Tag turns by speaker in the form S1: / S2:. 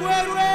S1: Where?